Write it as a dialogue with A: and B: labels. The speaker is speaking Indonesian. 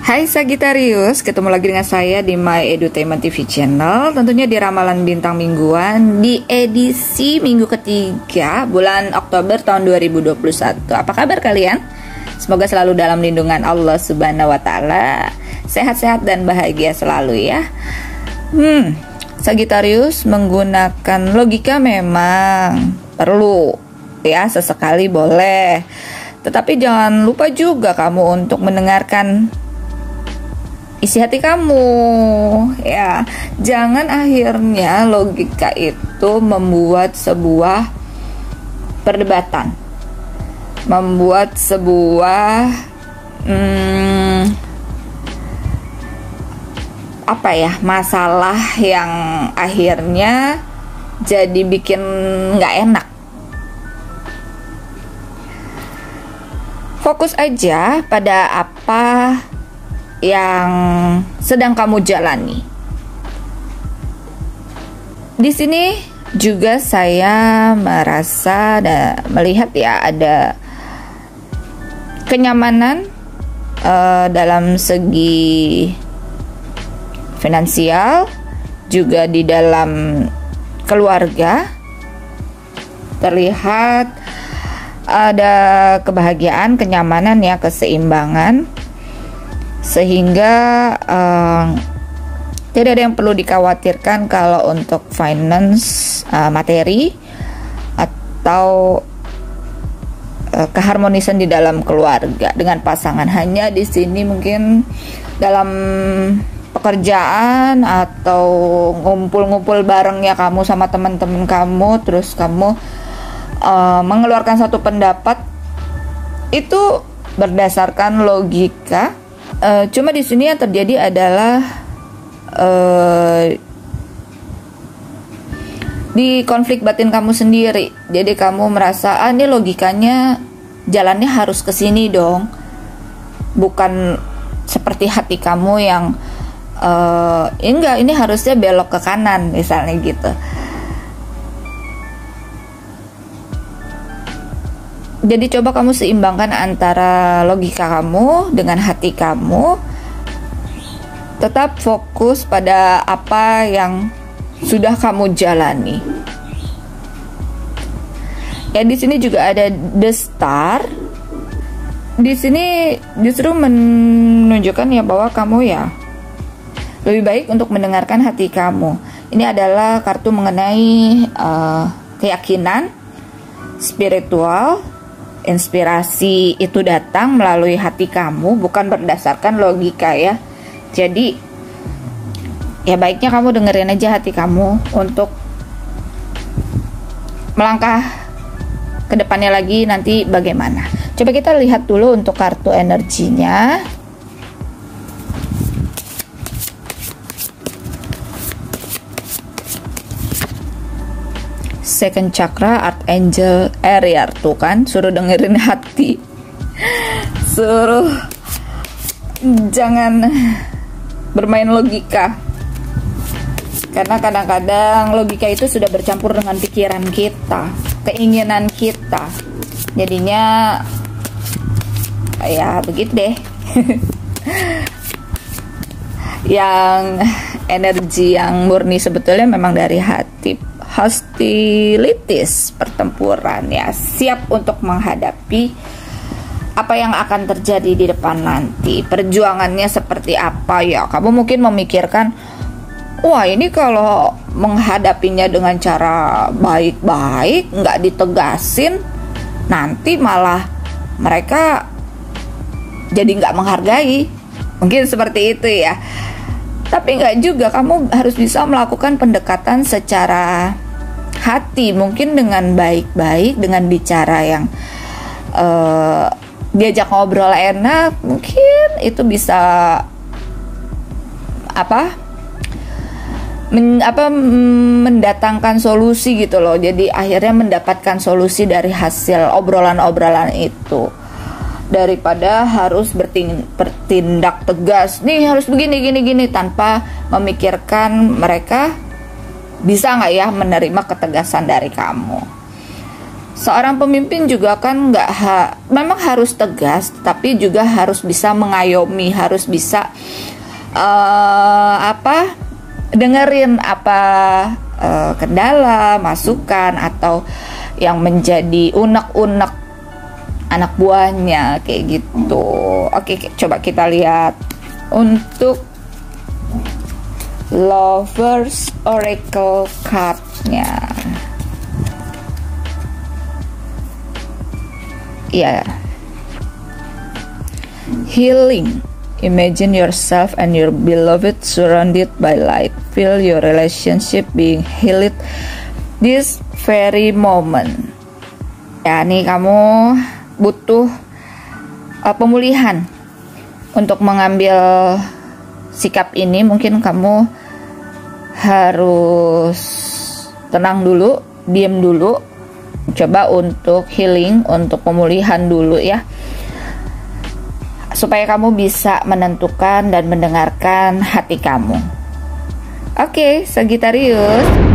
A: Hai Sagittarius, ketemu lagi dengan saya di My Edutainment TV Channel. Tentunya di Ramalan Bintang Mingguan di edisi minggu ketiga bulan Oktober tahun 2021 Apa kabar kalian? Semoga selalu dalam lindungan Allah Subhanahu wa Ta'ala. Sehat-sehat dan bahagia selalu ya. Hmm, Sagittarius menggunakan logika memang perlu ya sesekali boleh. Tetapi jangan lupa juga kamu untuk mendengarkan isi hati kamu. Ya jangan akhirnya logika itu membuat sebuah perdebatan. Membuat sebuah hmm, apa ya masalah yang akhirnya jadi bikin nggak enak. Fokus aja pada apa yang sedang kamu jalani. Di sini juga saya merasa dan melihat ya ada kenyamanan uh, dalam segi finansial juga di dalam keluarga terlihat ada kebahagiaan, kenyamanan ya, keseimbangan sehingga uh, tidak ada yang perlu dikhawatirkan kalau untuk finance uh, materi atau uh, keharmonisan di dalam keluarga dengan pasangan. Hanya di sini mungkin dalam pekerjaan atau ngumpul-ngumpul bareng ya kamu sama teman-teman kamu terus kamu uh, mengeluarkan satu pendapat itu berdasarkan logika Uh, cuma di sini yang terjadi adalah uh, di konflik batin kamu sendiri. Jadi kamu merasa ah ini logikanya jalannya harus ke sini dong. Bukan seperti hati kamu yang uh, enggak ini harusnya belok ke kanan misalnya gitu. Jadi coba kamu seimbangkan antara logika kamu dengan hati kamu. Tetap fokus pada apa yang sudah kamu jalani. Ya di sini juga ada the star. Di sini justru menunjukkan ya bahwa kamu ya lebih baik untuk mendengarkan hati kamu. Ini adalah kartu mengenai uh, keyakinan spiritual inspirasi itu datang melalui hati kamu bukan berdasarkan logika ya. Jadi ya baiknya kamu dengerin aja hati kamu untuk melangkah ke depannya lagi nanti bagaimana. Coba kita lihat dulu untuk kartu energinya second chakra archangel area tuh kan? Suruh dengerin hati. Suruh jangan bermain logika. Karena kadang-kadang logika itu sudah bercampur dengan pikiran kita keinginan kita. Jadinya ya begitu deh. Yang energi yang murni sebetulnya memang dari hati hostilities pertempuran ya. Siap untuk menghadapi apa yang akan terjadi di depan nanti. Perjuangannya seperti apa ya? Kamu mungkin memikirkan wah ini kalau menghadapinya dengan cara baik-baik nggak ditegasin nanti malah mereka jadi nggak menghargai. Mungkin seperti itu ya. Tapi nggak juga kamu harus bisa melakukan pendekatan secara hati mungkin dengan baik-baik dengan bicara yang uh, diajak ngobrol enak mungkin itu bisa apa men, apa mendatangkan solusi gitu loh. Jadi akhirnya mendapatkan solusi dari hasil obrolan-obrolan itu. Daripada harus bertindak tegas nih harus begini gini gini tanpa memikirkan mereka bisa nggak ya menerima ketegasan dari kamu? Seorang pemimpin juga kan nggak ha memang harus tegas tapi juga harus bisa mengayomi harus bisa uh, apa dengerin apa uh, kendala masukan atau yang menjadi unek-unek anak buahnya kayak gitu. Oke coba kita lihat. Untuk lovers oracle cardnya. Ya yeah. healing. Imagine yourself and your beloved surrounded by light. Feel your relationship being healed this very moment. Ya nih kamu butuh uh, pemulihan untuk mengambil sikap ini. Mungkin kamu harus tenang dulu diam dulu coba untuk healing, untuk pemulihan dulu ya. Supaya kamu bisa menentukan dan mendengarkan hati kamu. Oke, okay, Sagittarius.